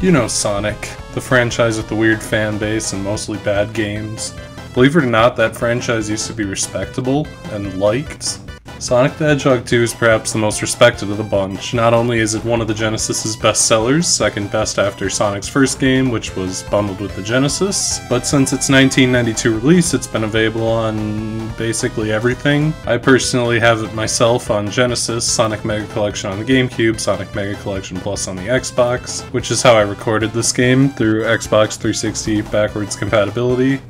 You know Sonic, the franchise with the weird fan base and mostly bad games. Believe it or not, that franchise used to be respectable and liked. Sonic the Hedgehog 2 is perhaps the most respected of the bunch. Not only is it one of the Genesis's best sellers, second best after Sonic's first game, which was bundled with the Genesis, but since its 1992 release, it's been available on basically everything. I personally have it myself on Genesis, Sonic Mega Collection on the GameCube, Sonic Mega Collection Plus on the Xbox, which is how I recorded this game through Xbox 360 backwards compatibility.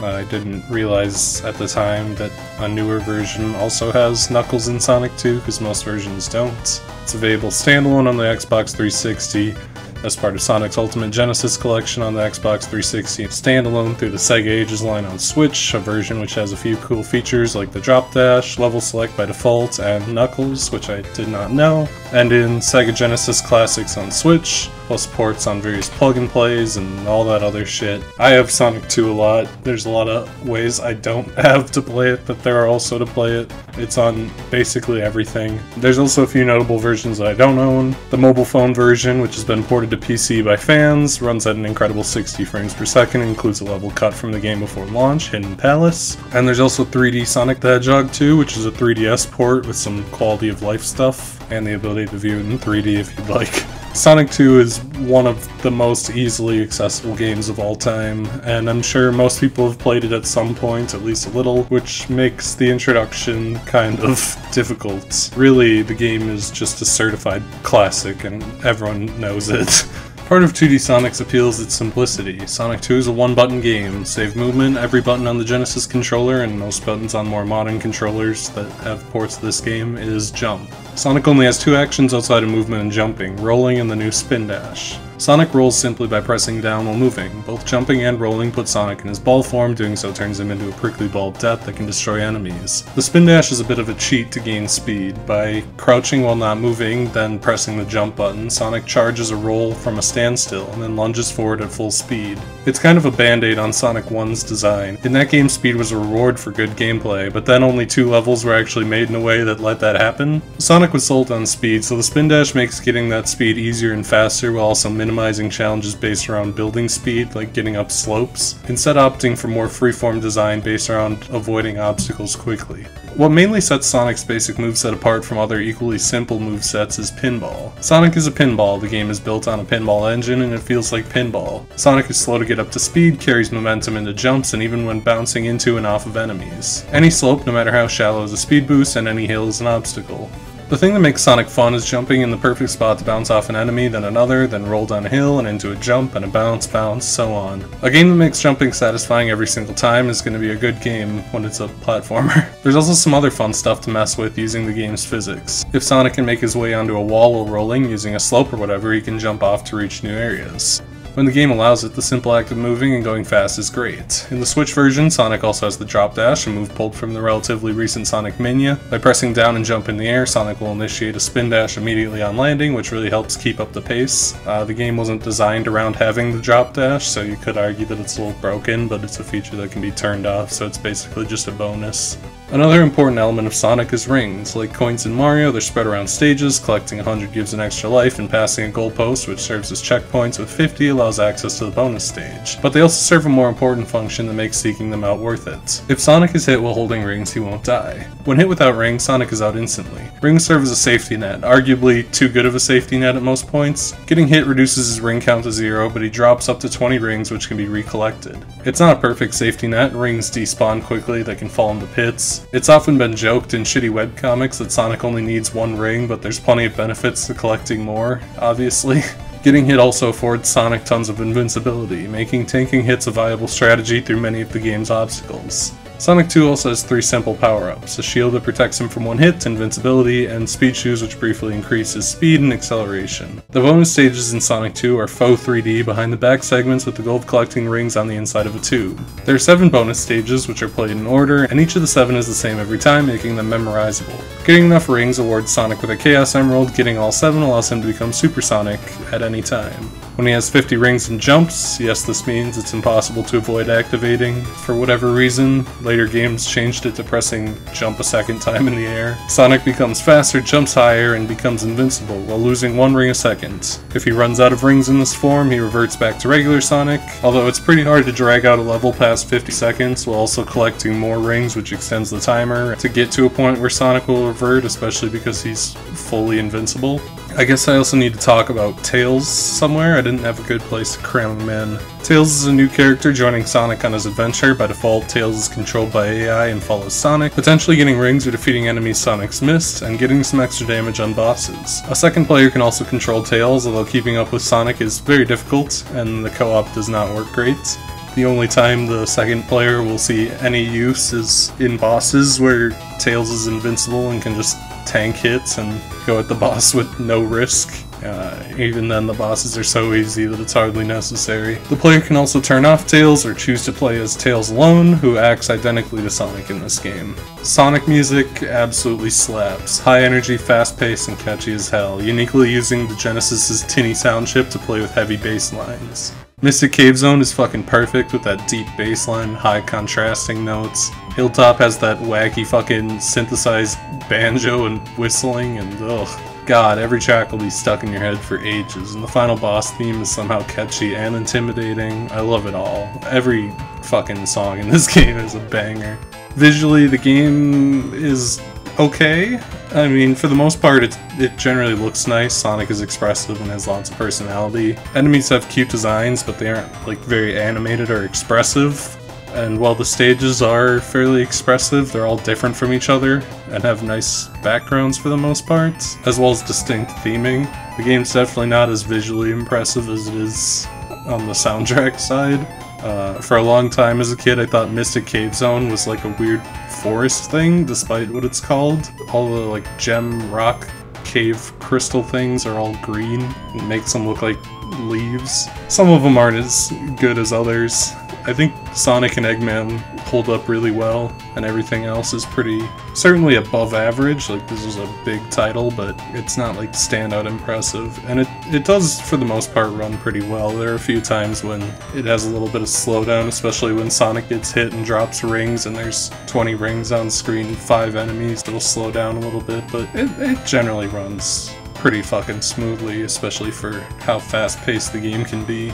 Uh, I didn't realize at the time that a newer version also has Knuckles in Sonic 2, because most versions don't. It's available standalone on the Xbox 360, as part of Sonic's Ultimate Genesis collection on the Xbox 360 standalone through the Sega Ages line on Switch, a version which has a few cool features like the drop dash, level select by default, and Knuckles, which I did not know, and in Sega Genesis Classics on Switch, plus ports on various plug and plays and all that other shit. I have Sonic 2 a lot. There's a lot of ways I don't have to play it, but there are also to play it. It's on basically everything. There's also a few notable versions that I don't own. The mobile phone version, which has been ported to PC by fans, runs at an incredible 60 frames per second, includes a level cut from the game before launch, Hidden Palace. And there's also 3D Sonic the Hedgehog 2, which is a 3DS port with some quality of life stuff, and the ability to view it in 3D if you'd like. Sonic 2 is one of the most easily accessible games of all time, and I'm sure most people have played it at some point, at least a little, which makes the introduction kind of difficult. Really, the game is just a certified classic, and everyone knows it. Part of 2D Sonic's appeal is its simplicity. Sonic 2 is a one-button game. Save movement, every button on the Genesis controller, and most buttons on more modern controllers that have ports of this game, is jump. Sonic only has two actions outside of movement and jumping, rolling and the new spin dash. Sonic rolls simply by pressing down while moving. Both jumping and rolling put Sonic in his ball form, doing so turns him into a prickly ball of death that can destroy enemies. The spin dash is a bit of a cheat to gain speed. By crouching while not moving, then pressing the jump button, Sonic charges a roll from a standstill and then lunges forward at full speed. It's kind of a band-aid on Sonic 1's design. In that game, speed was a reward for good gameplay, but then only two levels were actually made in a way that let that happen. Sonic was sold on speed, so the spin dash makes getting that speed easier and faster while also minimizing challenges based around building speed, like getting up slopes, instead opting for more freeform design based around avoiding obstacles quickly. What mainly sets Sonic's basic moveset apart from other equally simple movesets is pinball. Sonic is a pinball, the game is built on a pinball engine and it feels like pinball. Sonic is slow to get up to speed, carries momentum into jumps, and even when bouncing into and off of enemies. Any slope, no matter how shallow, is a speed boost, and any hill is an obstacle. The thing that makes Sonic fun is jumping in the perfect spot to bounce off an enemy, then another, then roll down a hill and into a jump and a bounce, bounce, so on. A game that makes jumping satisfying every single time is going to be a good game when it's a platformer. There's also some other fun stuff to mess with using the game's physics. If Sonic can make his way onto a wall while rolling using a slope or whatever, he can jump off to reach new areas. When the game allows it, the simple act of moving and going fast is great. In the Switch version, Sonic also has the drop dash, a move pulled from the relatively recent Sonic Mania. By pressing down and jump in the air, Sonic will initiate a spin dash immediately on landing, which really helps keep up the pace. Uh, the game wasn't designed around having the drop dash, so you could argue that it's a little broken, but it's a feature that can be turned off, so it's basically just a bonus. Another important element of Sonic is rings. Like coins in Mario, they're spread around stages, collecting 100 gives an extra life, and passing a goalpost, which serves as checkpoints with 50 allows access to the bonus stage. But they also serve a more important function that makes seeking them out worth it. If Sonic is hit while holding rings, he won't die. When hit without rings, Sonic is out instantly. Rings serve as a safety net, arguably too good of a safety net at most points. Getting hit reduces his ring count to zero, but he drops up to 20 rings which can be recollected. It's not a perfect safety net, rings despawn quickly that can fall into pits, it's often been joked in shitty webcomics that Sonic only needs one ring, but there's plenty of benefits to collecting more, obviously. Getting hit also affords Sonic tons of invincibility, making tanking hits a viable strategy through many of the game's obstacles. Sonic 2 also has three simple power-ups, a shield that protects him from one hit, invincibility, and speed shoes which briefly increase his speed and acceleration. The bonus stages in Sonic 2 are faux 3D behind the back segments with the gold collecting rings on the inside of a tube. There are seven bonus stages which are played in order, and each of the seven is the same every time, making them memorizable. Getting enough rings awards Sonic with a Chaos Emerald, getting all seven allows him to become Super Sonic at any time. When he has 50 rings and jumps, yes, this means it's impossible to avoid activating. For whatever reason, later games changed it to pressing jump a second time in the air. Sonic becomes faster, jumps higher, and becomes invincible, while losing one ring a second. If he runs out of rings in this form, he reverts back to regular Sonic, although it's pretty hard to drag out a level past 50 seconds while also collecting more rings, which extends the timer, to get to a point where Sonic will revert, especially because he's fully invincible. I guess I also need to talk about Tails somewhere. I didn't have a good place to cram him in. Tails is a new character joining Sonic on his adventure. By default, Tails is controlled by AI and follows Sonic, potentially getting rings or defeating enemies Sonic's missed, and getting some extra damage on bosses. A second player can also control Tails, although keeping up with Sonic is very difficult, and the co-op does not work great. The only time the second player will see any use is in bosses where Tails is invincible and can just tank hits and go at the boss with no risk. Uh, even then, the bosses are so easy that it's hardly necessary. The player can also turn off Tails or choose to play as Tails alone, who acts identically to Sonic in this game. Sonic music absolutely slaps. High energy, fast paced, and catchy as hell, uniquely using the Genesis's tinny sound chip to play with heavy bass lines. Mystic Cave Zone is fucking perfect with that deep bass line, high contrasting notes. Hilltop has that wacky fucking synthesized banjo and whistling and ugh. God, every track will be stuck in your head for ages, and the final boss theme is somehow catchy and intimidating. I love it all. Every fucking song in this game is a banger. Visually, the game is okay. I mean, for the most part, it, it generally looks nice. Sonic is expressive and has lots of personality. Enemies have cute designs, but they aren't like very animated or expressive. And while the stages are fairly expressive, they're all different from each other and have nice backgrounds for the most part, as well as distinct theming. The game's definitely not as visually impressive as it is on the soundtrack side. Uh, for a long time as a kid, I thought Mystic Cave Zone was like a weird forest thing, despite what it's called. All the like gem rock cave crystal things are all green. It makes them look like leaves. Some of them aren't as good as others. I think Sonic and Eggman hold up really well, and everything else is pretty certainly above average. Like this is a big title, but it's not like standout impressive, and it it does for the most part run pretty well. There are a few times when it has a little bit of slowdown, especially when Sonic gets hit and drops rings, and there's 20 rings on screen, five enemies. It'll slow down a little bit, but it, it generally runs pretty fucking smoothly, especially for how fast paced the game can be.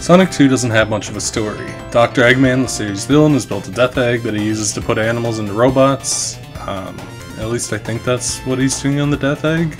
Sonic 2 doesn't have much of a story. Dr. Eggman, the series villain, has built a death egg that he uses to put animals into robots. Um, at least I think that's what he's doing on the death egg.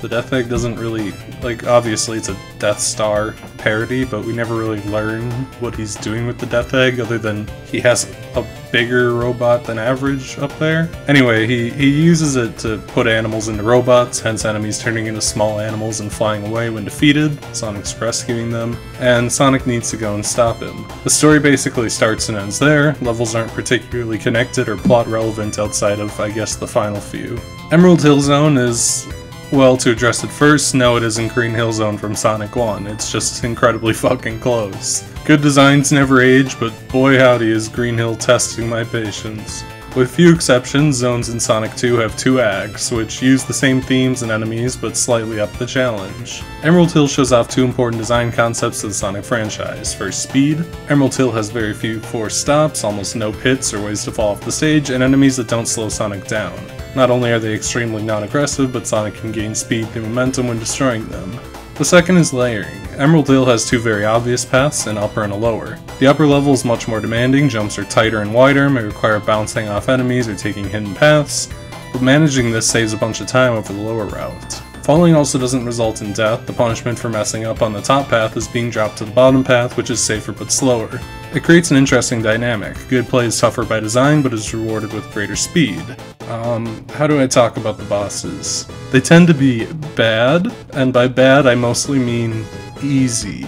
The death egg doesn't really, like, obviously it's a Death Star parody, but we never really learn what he's doing with the death egg other than he has a bigger robot than average up there. Anyway, he, he uses it to put animals into robots, hence enemies turning into small animals and flying away when defeated, Sonic's rescuing them, and Sonic needs to go and stop him. The story basically starts and ends there, levels aren't particularly connected or plot relevant outside of, I guess, the final few. Emerald Hill Zone is well, to address it first, no, it isn't Green Hill Zone from Sonic 1. It's just incredibly fucking close. Good designs never age, but boy howdy is Green Hill testing my patience. With few exceptions, zones in Sonic 2 have two acts, which use the same themes and enemies but slightly up the challenge. Emerald Hill shows off two important design concepts to the Sonic franchise. First, speed. Emerald Hill has very few forced stops, almost no pits or ways to fall off the stage, and enemies that don't slow Sonic down. Not only are they extremely non-aggressive, but Sonic can gain speed through momentum when destroying them. The second is layering. Emerald Hill has two very obvious paths, an upper and a lower. The upper level is much more demanding, jumps are tighter and wider, may require bouncing off enemies or taking hidden paths, but managing this saves a bunch of time over the lower route. Falling also doesn't result in death, the punishment for messing up on the top path is being dropped to the bottom path, which is safer but slower. It creates an interesting dynamic. Good play is tougher by design, but is rewarded with greater speed. Um, how do I talk about the bosses? They tend to be bad, and by bad I mostly mean easy.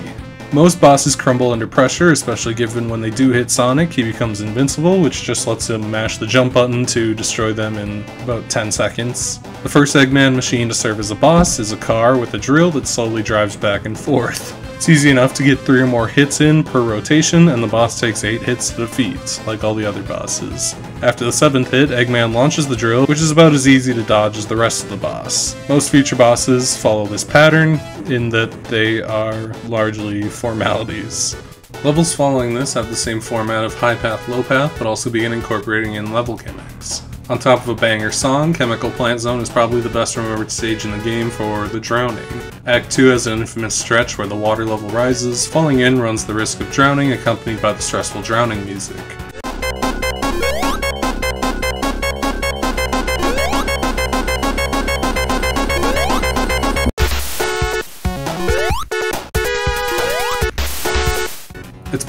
Most bosses crumble under pressure, especially given when they do hit Sonic, he becomes invincible, which just lets him mash the jump button to destroy them in about 10 seconds. The first Eggman machine to serve as a boss is a car with a drill that slowly drives back and forth. It's easy enough to get 3 or more hits in per rotation, and the boss takes 8 hits to defeat, like all the other bosses. After the 7th hit, Eggman launches the drill, which is about as easy to dodge as the rest of the boss. Most future bosses follow this pattern, in that they are largely formalities. Levels following this have the same format of high path, low path, but also begin incorporating in level gimmicks. On top of a banger song, Chemical Plant Zone is probably the best remembered stage in the game for the drowning. Act 2 has an infamous stretch where the water level rises, falling in runs the risk of drowning accompanied by the stressful drowning music.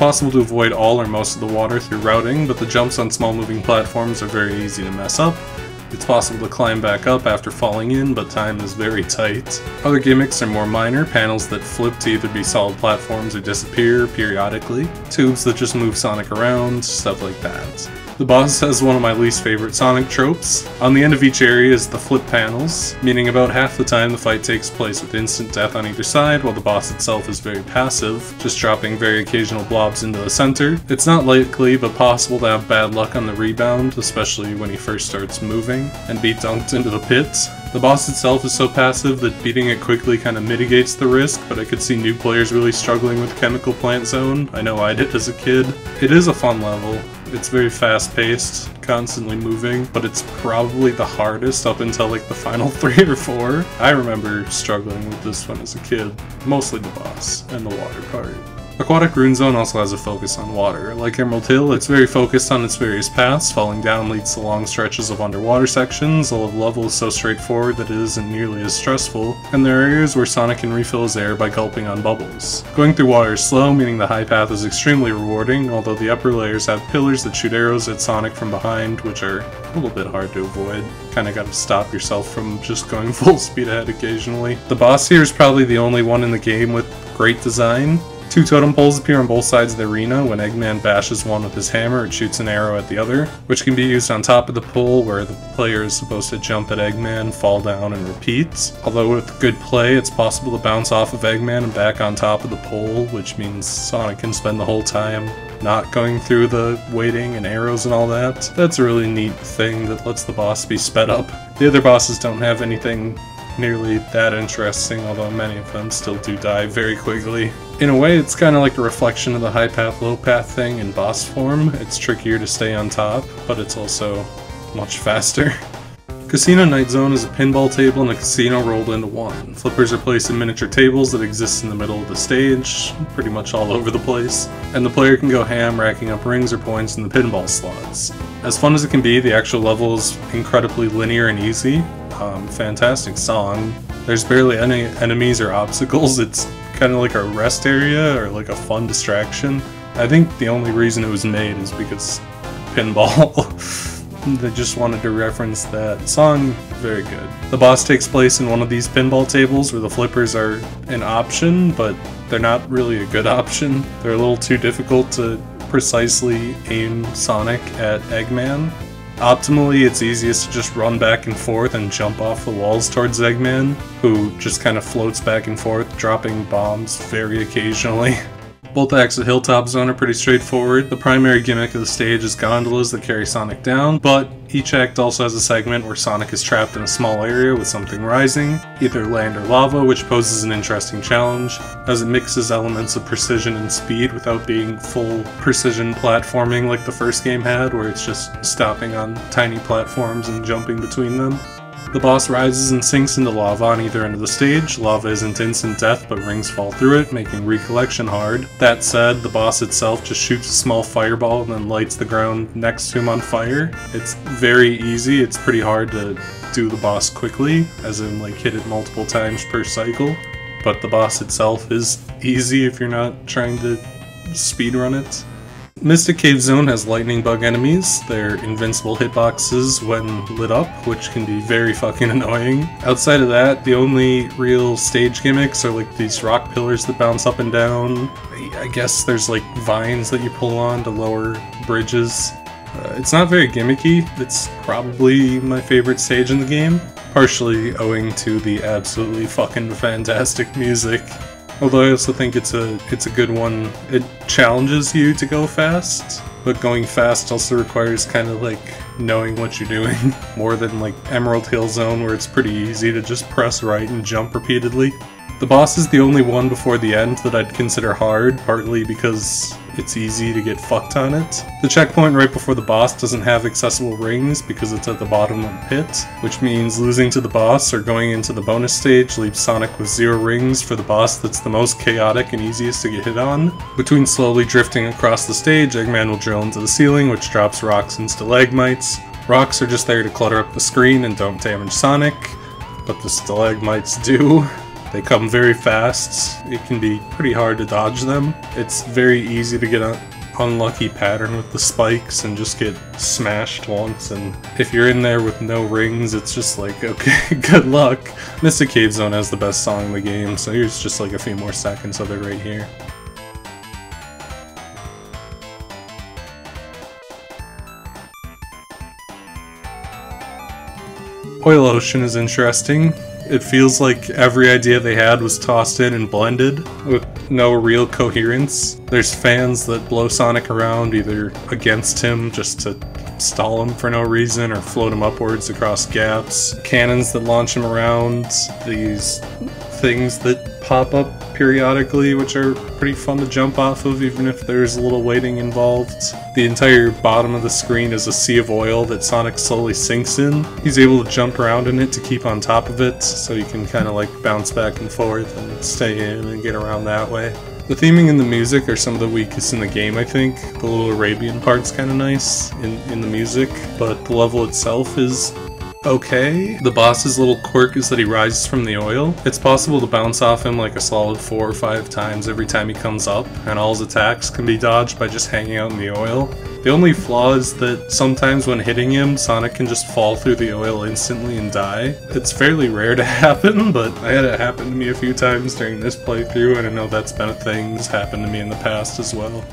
Possible to avoid all or most of the water through routing, but the jumps on small moving platforms are very easy to mess up. It's possible to climb back up after falling in, but time is very tight. Other gimmicks are more minor, panels that flip to either be solid platforms or disappear periodically, tubes that just move Sonic around, stuff like that. The boss has one of my least favorite Sonic tropes. On the end of each area is the flip panels, meaning about half the time the fight takes place with instant death on either side, while the boss itself is very passive, just dropping very occasional blobs into the center. It's not likely, but possible to have bad luck on the rebound, especially when he first starts moving, and be dunked into the pit. The boss itself is so passive that beating it quickly kind of mitigates the risk, but I could see new players really struggling with Chemical Plant Zone. I know I did as a kid. It is a fun level, it's very fast paced, constantly moving, but it's probably the hardest up until like the final three or four. I remember struggling with this one as a kid, mostly the boss and the water part. Aquatic Ruin Zone also has a focus on water. Like Emerald Hill, it's very focused on its various paths. Falling down leads to long stretches of underwater sections, the level is so straightforward that it isn't nearly as stressful, and there are areas where Sonic can refill his air by gulping on bubbles. Going through water is slow, meaning the high path is extremely rewarding, although the upper layers have pillars that shoot arrows at Sonic from behind, which are a little bit hard to avoid. Kinda gotta stop yourself from just going full speed ahead occasionally. The boss here is probably the only one in the game with great design. Two totem poles appear on both sides of the arena. When Eggman bashes one with his hammer, it shoots an arrow at the other, which can be used on top of the pole where the player is supposed to jump at Eggman, fall down, and repeat. Although with good play, it's possible to bounce off of Eggman and back on top of the pole, which means Sonic can spend the whole time not going through the waiting and arrows and all that. That's a really neat thing that lets the boss be sped up. The other bosses don't have anything nearly that interesting, although many of them still do die very quickly. In a way, it's kind of like a reflection of the high path, low path thing in boss form. It's trickier to stay on top, but it's also much faster. Casino Night Zone is a pinball table and a casino rolled into one. Flippers are placed in miniature tables that exist in the middle of the stage, pretty much all over the place, and the player can go ham racking up rings or points in the pinball slots. As fun as it can be, the actual level is incredibly linear and easy. Um, fantastic song. There's barely any enemies or obstacles, it's kind of like a rest area or like a fun distraction. I think the only reason it was made is because pinball. They just wanted to reference that song. Very good. The boss takes place in one of these pinball tables where the flippers are an option, but they're not really a good option. They're a little too difficult to precisely aim Sonic at Eggman. Optimally, it's easiest to just run back and forth and jump off the walls towards Eggman, who just kind of floats back and forth, dropping bombs very occasionally. Both acts of Hilltop Zone are pretty straightforward. The primary gimmick of the stage is gondolas that carry Sonic down, but each act also has a segment where Sonic is trapped in a small area with something rising, either land or lava, which poses an interesting challenge, as it mixes elements of precision and speed without being full precision platforming like the first game had, where it's just stopping on tiny platforms and jumping between them. The boss rises and sinks into lava on either end of the stage. Lava isn't instant death, but rings fall through it, making recollection hard. That said, the boss itself just shoots a small fireball and then lights the ground next to him on fire. It's very easy, it's pretty hard to do the boss quickly, as in like hit it multiple times per cycle. But the boss itself is easy if you're not trying to speedrun it. Mystic Cave Zone has lightning bug enemies. They're invincible hitboxes when lit up, which can be very fucking annoying. Outside of that, the only real stage gimmicks are like these rock pillars that bounce up and down. I guess there's like vines that you pull on to lower bridges. Uh, it's not very gimmicky. It's probably my favorite stage in the game, partially owing to the absolutely fucking fantastic music. Although I also think it's a it's a good one. It challenges you to go fast, but going fast also requires kind of like knowing what you're doing more than like Emerald Hill Zone where it's pretty easy to just press right and jump repeatedly. The boss is the only one before the end that I'd consider hard, partly because it's easy to get fucked on it. The checkpoint right before the boss doesn't have accessible rings because it's at the bottom of the pit, which means losing to the boss or going into the bonus stage leaves Sonic with zero rings for the boss that's the most chaotic and easiest to get hit on. Between slowly drifting across the stage, Eggman will drill into the ceiling, which drops rocks and stalagmites. Rocks are just there to clutter up the screen and don't damage Sonic, but the stalagmites do. They come very fast. It can be pretty hard to dodge them. It's very easy to get an unlucky pattern with the spikes and just get smashed once. And if you're in there with no rings, it's just like, okay, good luck. Mystic Cave Zone has the best song in the game, so here's just like a few more seconds of it right here. Oil Ocean is interesting. It feels like every idea they had was tossed in and blended with no real coherence. There's fans that blow Sonic around either against him just to stall him for no reason or float him upwards across gaps. Cannons that launch him around. These things that pop up periodically, which are pretty fun to jump off of, even if there's a little waiting involved. The entire bottom of the screen is a sea of oil that Sonic slowly sinks in. He's able to jump around in it to keep on top of it, so you can kind of like bounce back and forth and stay in and get around that way. The theming and the music are some of the weakest in the game, I think. The little Arabian part's kind of nice in, in the music, but the level itself is okay. The boss's little quirk is that he rises from the oil. It's possible to bounce off him like a solid four or five times every time he comes up, and all his attacks can be dodged by just hanging out in the oil. The only flaw is that sometimes when hitting him, Sonic can just fall through the oil instantly and die. It's fairly rare to happen, but I had it happen to me a few times during this playthrough, and I know that's been a thing that's happened to me in the past as well.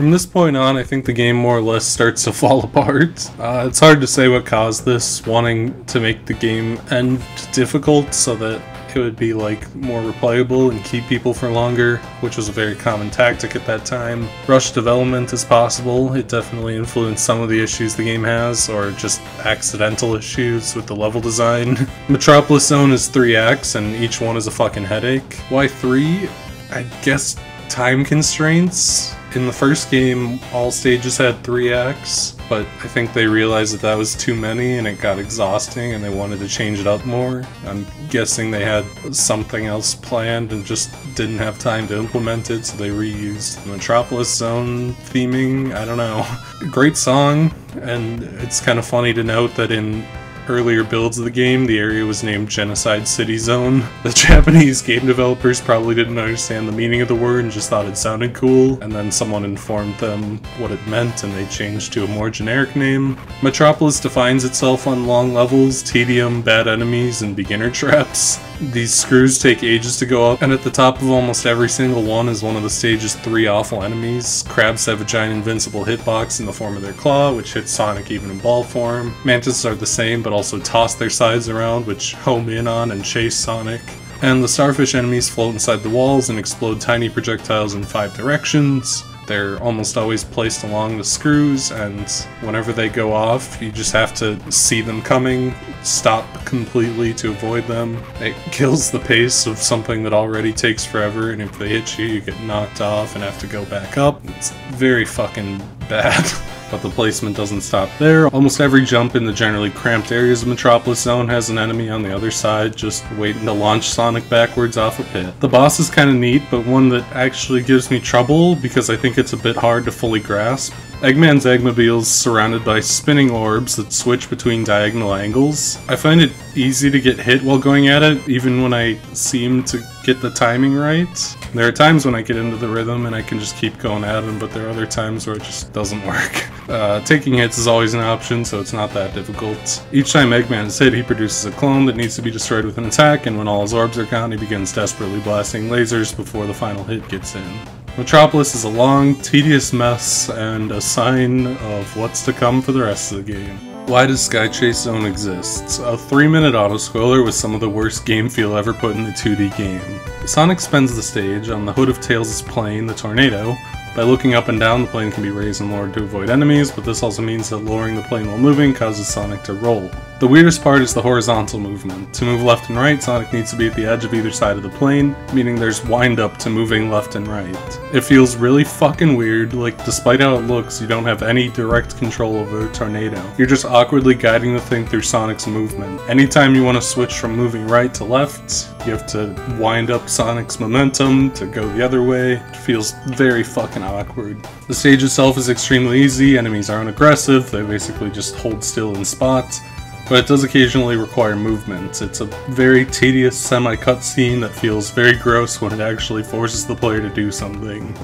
From this point on, I think the game more or less starts to fall apart. Uh, it's hard to say what caused this, wanting to make the game end difficult so that it would be like more replayable and keep people for longer, which was a very common tactic at that time. Rush development is possible, it definitely influenced some of the issues the game has, or just accidental issues with the level design. Metropolis Zone is three acts, and each one is a fucking headache. Why three? I guess time constraints. In the first game, all stages had three acts, but I think they realized that that was too many and it got exhausting and they wanted to change it up more. I'm guessing they had something else planned and just didn't have time to implement it, so they reused the Metropolis Zone theming. I don't know. Great song, and it's kind of funny to note that in earlier builds of the game, the area was named Genocide City Zone. The Japanese game developers probably didn't understand the meaning of the word and just thought it sounded cool, and then someone informed them what it meant and they changed to a more generic name. Metropolis defines itself on long levels, tedium, bad enemies, and beginner traps. These screws take ages to go up, and at the top of almost every single one is one of the stage's three awful enemies. Crabs have a giant invincible hitbox in the form of their claw, which hits Sonic even in ball form. Mantises are the same, but also toss their sides around, which home in on and chase Sonic. And the starfish enemies float inside the walls and explode tiny projectiles in five directions. They're almost always placed along the screws, and whenever they go off, you just have to see them coming, stop completely to avoid them. It kills the pace of something that already takes forever, and if they hit you, you get knocked off and have to go back up. It's very fucking bad. But the placement doesn't stop there. Almost every jump in the generally cramped areas of Metropolis Zone has an enemy on the other side just waiting to launch Sonic backwards off a pit. The boss is kind of neat, but one that actually gives me trouble because I think it's a bit hard to fully grasp. Eggman's Eggmobile is surrounded by spinning orbs that switch between diagonal angles. I find it easy to get hit while going at it, even when I seem to get the timing right. There are times when I get into the rhythm and I can just keep going at them, but there are other times where it just doesn't work. Uh, taking hits is always an option, so it's not that difficult. Each time Eggman is hit, he produces a clone that needs to be destroyed with an attack, and when all his orbs are gone, he begins desperately blasting lasers before the final hit gets in. Metropolis is a long, tedious mess and a sign of what's to come for the rest of the game. Why does Sky Chase Zone exist? A 3 minute autoscroller with some of the worst game feel ever put in a 2D game. Sonic spends the stage on the hood of Tails' plane, the Tornado, by looking up and down, the plane can be raised and lowered to avoid enemies, but this also means that lowering the plane while moving causes Sonic to roll. The weirdest part is the horizontal movement. To move left and right, Sonic needs to be at the edge of either side of the plane, meaning there's wind up to moving left and right. It feels really fucking weird, like despite how it looks, you don't have any direct control over a tornado. You're just awkwardly guiding the thing through Sonic's movement. Anytime you want to switch from moving right to left, you have to wind up Sonic's momentum to go the other way. It feels very fucking awkward. The stage itself is extremely easy, enemies aren't aggressive, they basically just hold still in spots, but it does occasionally require movement. It's a very tedious semi-cutscene that feels very gross when it actually forces the player to do something.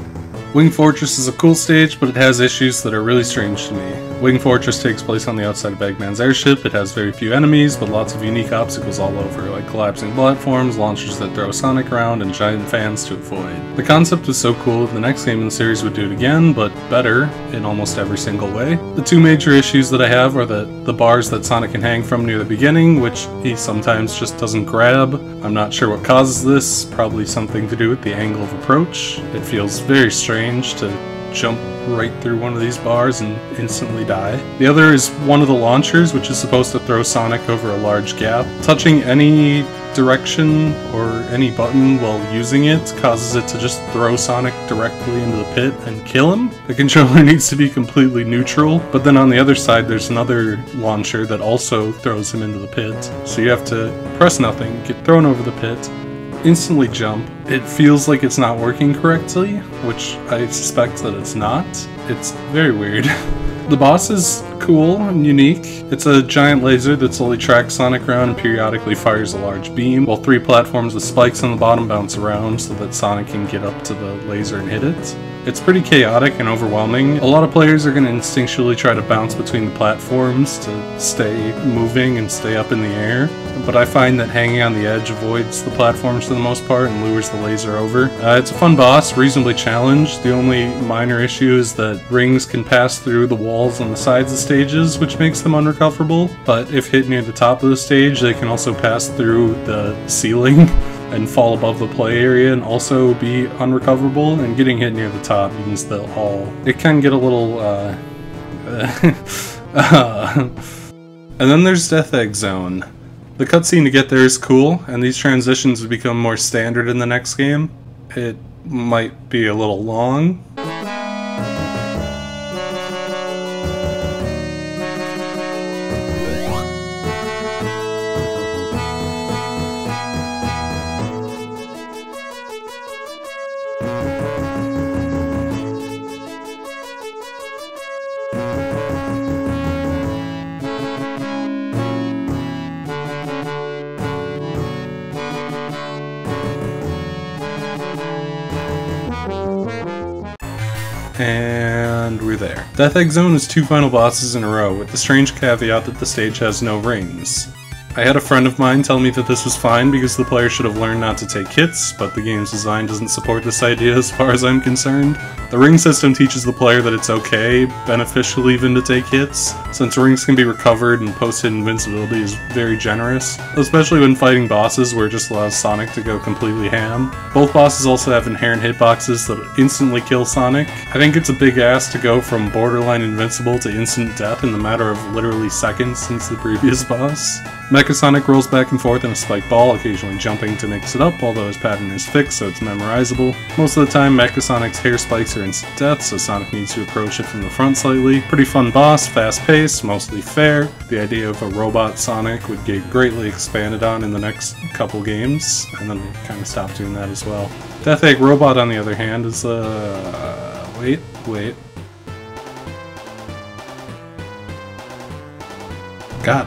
Wing Fortress is a cool stage, but it has issues that are really strange to me. Wing Fortress takes place on the outside of Eggman's airship. It has very few enemies, but lots of unique obstacles all over, like collapsing platforms, launchers that throw Sonic around, and giant fans to avoid. The concept was so cool that the next game in the series would do it again, but better in almost every single way. The two major issues that I have are the, the bars that Sonic can hang from near the beginning, which he sometimes just doesn't grab. I'm not sure what causes this, probably something to do with the angle of approach. It feels very strange to jump right through one of these bars and instantly die. The other is one of the launchers, which is supposed to throw Sonic over a large gap. Touching any direction or any button while using it causes it to just throw Sonic directly into the pit and kill him. The controller needs to be completely neutral, but then on the other side there's another launcher that also throws him into the pit. So you have to press nothing, get thrown over the pit, instantly jump. It feels like it's not working correctly, which I suspect that it's not. It's very weird. the boss is cool and unique. It's a giant laser that slowly tracks Sonic around and periodically fires a large beam, while three platforms with spikes on the bottom bounce around so that Sonic can get up to the laser and hit it. It's pretty chaotic and overwhelming. A lot of players are going to instinctually try to bounce between the platforms to stay moving and stay up in the air, but I find that hanging on the edge avoids the platforms for the most part and lures the laser over. Uh, it's a fun boss, reasonably challenged. The only minor issue is that rings can pass through the walls on the sides of stages, which makes them unrecoverable, but if hit near the top of the stage, they can also pass through the ceiling. and fall above the play area and also be unrecoverable, and getting hit near the top means they'll all. It can get a little. Uh, uh, and then there's Death Egg Zone. The cutscene to get there is cool, and these transitions would become more standard in the next game. It might be a little long, Death Egg Zone is two final bosses in a row, with the strange caveat that the stage has no rings. I had a friend of mine tell me that this was fine because the player should have learned not to take hits, but the game's design doesn't support this idea as far as I'm concerned. The ring system teaches the player that it's okay, beneficial even to take hits, since rings can be recovered and post-hit invincibility is very generous, especially when fighting bosses where it just allows Sonic to go completely ham. Both bosses also have inherent hitboxes that instantly kill Sonic. I think it's a big ass to go from borderline invincible to instant death in the matter of literally seconds since the previous boss. Mechasonic rolls back and forth in a spiked ball, occasionally jumping to mix it up, although his pattern is fixed so it's memorizable. Most of the time, Mechasonic's hair spikes are instant death, so Sonic needs to approach it from the front slightly. Pretty fun boss, fast paced, mostly fair. The idea of a robot Sonic would get greatly expanded on in the next couple games, and then kind of stop doing that as well. Death Egg Robot, on the other hand, is uh... wait, wait. God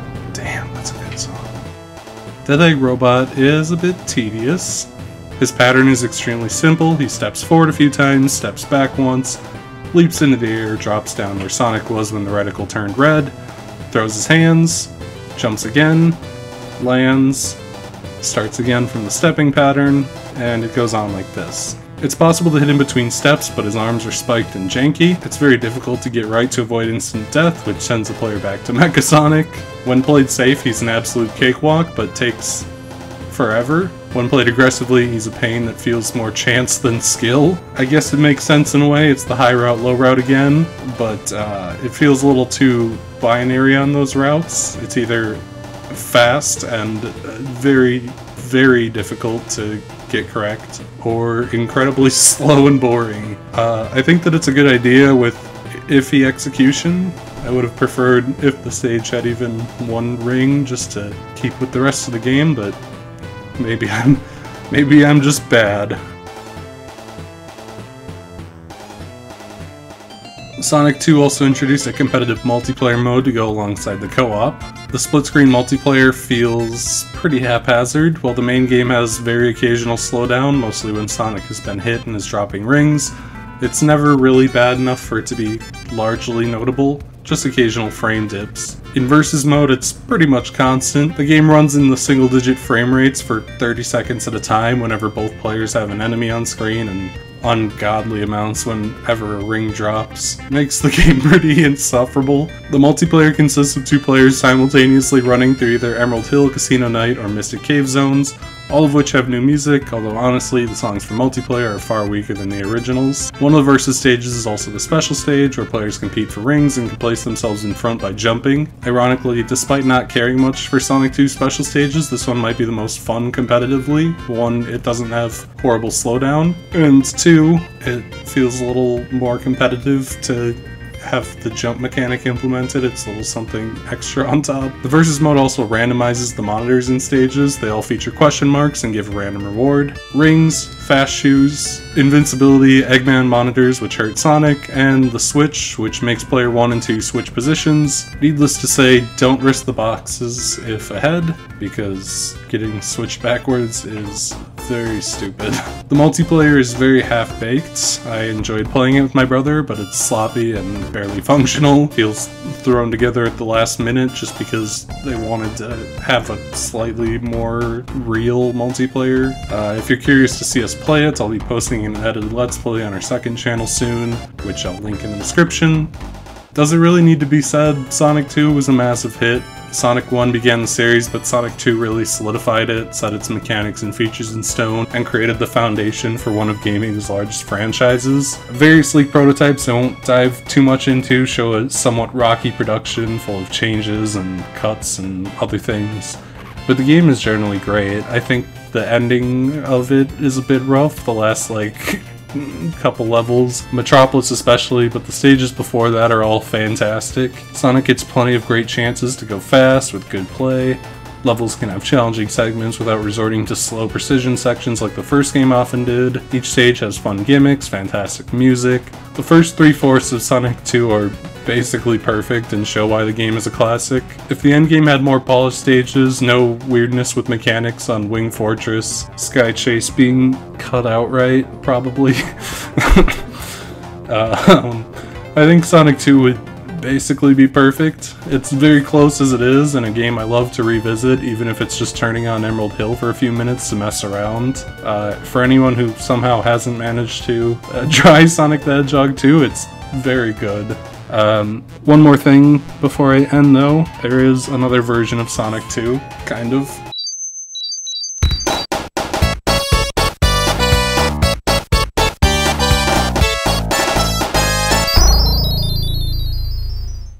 that's a good song. Death Egg Robot is a bit tedious. His pattern is extremely simple. He steps forward a few times, steps back once, leaps into the air, drops down where Sonic was when the reticle turned red, throws his hands, jumps again, lands, starts again from the stepping pattern, and it goes on like this. It's possible to hit him between steps, but his arms are spiked and janky. It's very difficult to get right to avoid instant death, which sends the player back to Mecha Sonic. When played safe, he's an absolute cakewalk, but takes forever. When played aggressively, he's a pain that feels more chance than skill. I guess it makes sense in a way, it's the high route, low route again, but uh, it feels a little too binary on those routes. It's either fast and uh, very, very difficult to get correct, or incredibly slow and boring. Uh, I think that it's a good idea with iffy execution. I would have preferred if the stage had even one ring just to keep with the rest of the game, but maybe I'm maybe I'm just bad. Sonic 2 also introduced a competitive multiplayer mode to go alongside the co-op. The split-screen multiplayer feels pretty haphazard, while the main game has very occasional slowdown, mostly when Sonic has been hit and is dropping rings. It's never really bad enough for it to be largely notable, just occasional frame dips. In Versus mode, it's pretty much constant. The game runs in the single digit frame rates for 30 seconds at a time whenever both players have an enemy on screen, and ungodly amounts whenever a ring drops. Makes the game pretty insufferable. The multiplayer consists of two players simultaneously running through either Emerald Hill, Casino Night, or Mystic Cave zones, all of which have new music, although honestly, the songs for multiplayer are far weaker than the originals. One of the versus stages is also the special stage, where players compete for rings and can place themselves in front by jumping. Ironically, despite not caring much for Sonic 2 special stages, this one might be the most fun competitively. One, it doesn't have horrible slowdown, and two, it feels a little more competitive to have the jump mechanic implemented, it's a little something extra on top. The versus mode also randomizes the monitors in stages. They all feature question marks and give a random reward. Rings, fast shoes, invincibility, Eggman monitors which hurt Sonic, and the switch which makes player 1 and 2 switch positions. Needless to say, don't risk the boxes if ahead, because getting switched backwards is very stupid. The multiplayer is very half-baked. I enjoyed playing it with my brother, but it's sloppy and barely functional. Feels thrown together at the last minute just because they wanted to have a slightly more real multiplayer. Uh, if you're curious to see us play it, I'll be posting an edited Let's Play on our second channel soon, which I'll link in the description. Does it really need to be said, Sonic 2 was a massive hit. Sonic 1 began the series, but Sonic 2 really solidified it, set its mechanics and features in stone, and created the foundation for one of gaming's largest franchises. Very sleek prototypes I won't dive too much into show a somewhat rocky production full of changes and cuts and other things. But the game is generally great. I think the ending of it is a bit rough. The last, like, couple levels, Metropolis especially, but the stages before that are all fantastic. Sonic gets plenty of great chances to go fast with good play. Levels can have challenging segments without resorting to slow precision sections like the first game often did. Each stage has fun gimmicks, fantastic music. The first three-fourths of Sonic 2 are basically perfect and show why the game is a classic. If the endgame had more polished stages, no weirdness with mechanics on Wing Fortress, Sky Chase being cut outright, probably. um, I think Sonic 2 would basically be perfect. It's very close as it is, and a game I love to revisit, even if it's just turning on Emerald Hill for a few minutes to mess around. Uh, for anyone who somehow hasn't managed to uh, try Sonic the Hedgehog 2, it's very good. Um, one more thing before I end though, there is another version of Sonic 2, kind of.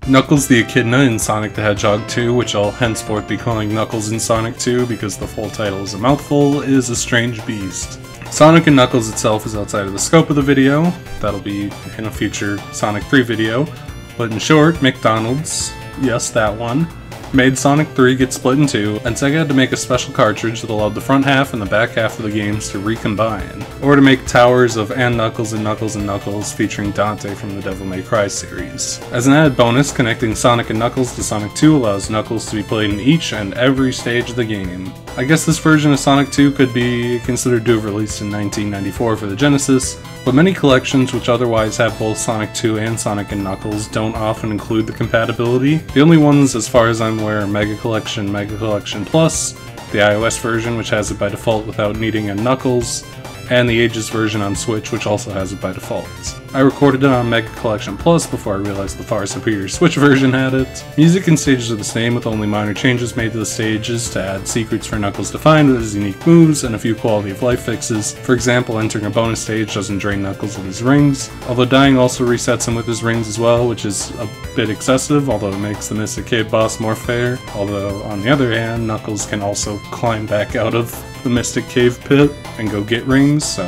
Knuckles the Echidna in Sonic the Hedgehog 2, which I'll henceforth be calling Knuckles in Sonic 2 because the full title is a mouthful, is a strange beast. Sonic and Knuckles itself is outside of the scope of the video, that'll be in a future Sonic 3 video, but in short, McDonald's, yes that one, made Sonic 3 get split in two, and Sega had to make a special cartridge that allowed the front half and the back half of the games to recombine, or to make towers of and Knuckles and Knuckles and Knuckles featuring Dante from the Devil May Cry series. As an added bonus, connecting Sonic and Knuckles to Sonic 2 allows Knuckles to be played in each and every stage of the game. I guess this version of Sonic 2 could be considered to have released in 1994 for the Genesis, but many collections which otherwise have both Sonic 2 and Sonic and Knuckles don't often include the compatibility. The only ones, as far as I'm aware, Mega Collection, Mega Collection Plus, the iOS version which has it by default without needing a Knuckles, and the Ages version on Switch, which also has it by default. I recorded it on Mega Collection Plus before I realized the far superior Switch version had it. Music and stages are the same, with only minor changes made to the stages to add secrets for Knuckles to find with his unique moves and a few quality of life fixes. For example, entering a bonus stage doesn't drain Knuckles of his rings, although dying also resets him with his rings as well, which is a bit excessive, although it makes the Mystic Cave boss more fair. Although, on the other hand, Knuckles can also climb back out of the Mystic Cave pit and go get rings, so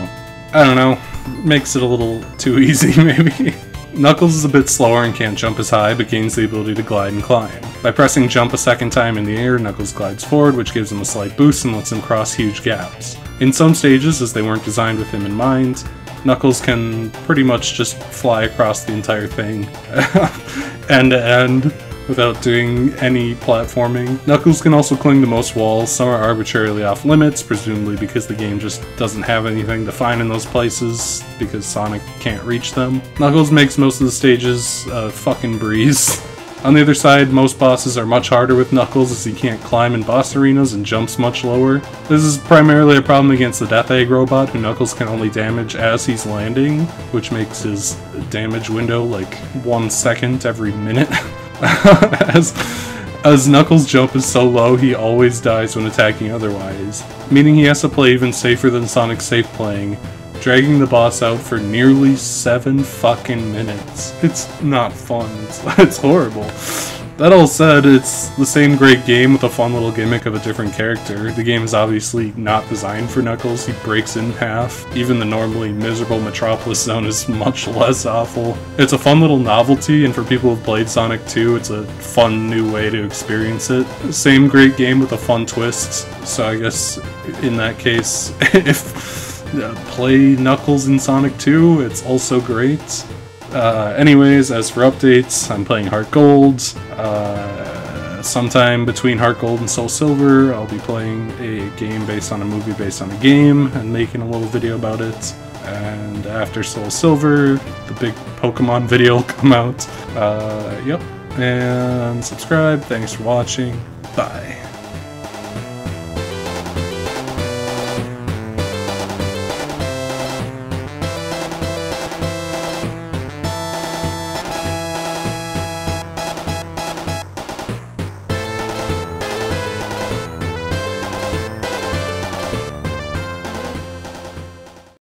I don't know, makes it a little too easy maybe. Knuckles is a bit slower and can't jump as high, but gains the ability to glide and climb. By pressing jump a second time in the air, Knuckles glides forward, which gives him a slight boost and lets him cross huge gaps. In some stages, as they weren't designed with him in mind, Knuckles can pretty much just fly across the entire thing, end to end, without doing any platforming. Knuckles can also cling to most walls, some are arbitrarily off limits, presumably because the game just doesn't have anything to find in those places, because Sonic can't reach them. Knuckles makes most of the stages a fucking breeze. On the other side, most bosses are much harder with Knuckles as he can't climb in boss arenas and jumps much lower. This is primarily a problem against the Death Egg robot, who Knuckles can only damage as he's landing, which makes his damage window like one second every minute. as, as Knuckles' jump is so low, he always dies when attacking otherwise, meaning he has to play even safer than Sonic's safe playing, dragging the boss out for nearly seven fucking minutes. It's not fun. It's, it's horrible. That all said, it's the same great game with a fun little gimmick of a different character. The game is obviously not designed for Knuckles, he breaks in half. Even the normally miserable Metropolis zone is much less awful. It's a fun little novelty, and for people who've played Sonic 2, it's a fun new way to experience it. Same great game with a fun twist, so I guess in that case, if uh, play Knuckles in Sonic 2, it's also great. Uh, anyways, as for updates, I'm playing Heart Gold. Uh, sometime between Heart Gold and Soul Silver, I'll be playing a game based on a movie based on a game and making a little video about it. And after Soul Silver, the big Pokemon video will come out. Uh, yep. And subscribe. Thanks for watching. Bye.